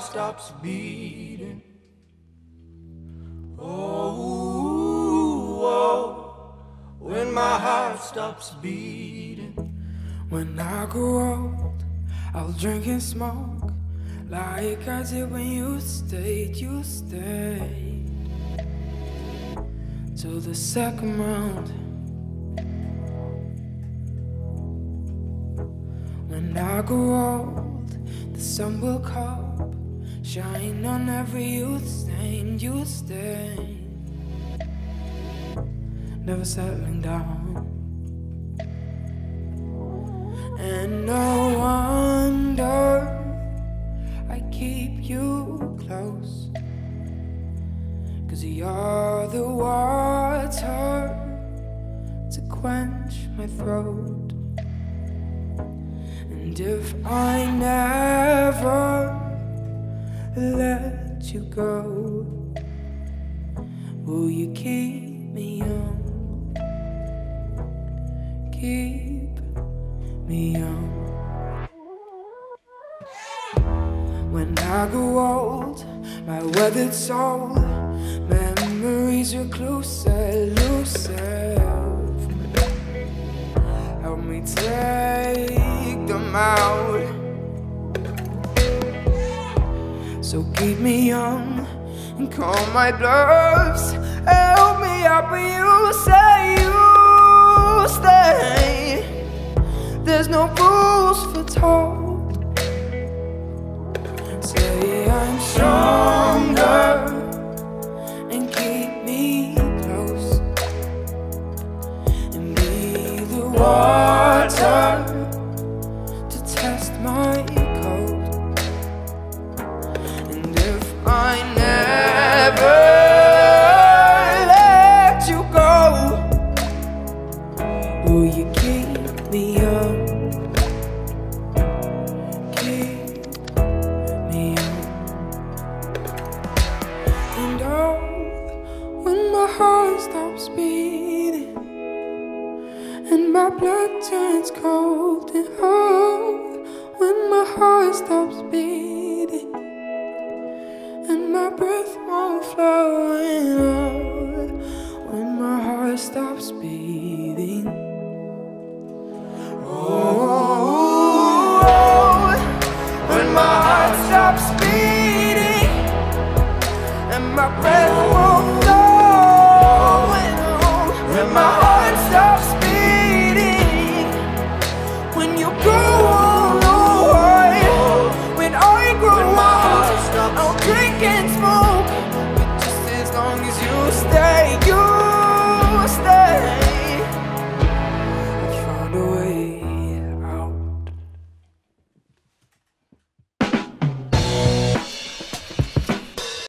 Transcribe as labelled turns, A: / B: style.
A: stops beating. Oh, oh, when my heart stops beating.
B: When I grow old, I'll drink and smoke like I did when you stayed, you stayed till the second round. When I grow old, the sun will come, shine on every youth stain, youth stain, never settling down. And no wonder I keep you close. Cause you're the water to quench my throat. And if I never let you go, will you keep me young? Keep me young. When I grow old, my weathered soul, memories reclusive, elusive. Help me take them out. So keep me young and call my bluffs. Help me out, but you say you stay. There's no rules for talk. Say I'm stronger and keep me close and be the water and my blood turns cold and hard when my heart stops beating and my breath won't flow and all when my heart stops beating. my heart stops beating. When you go When I grow old, I'll drink and smoke. But just as long as you stay, you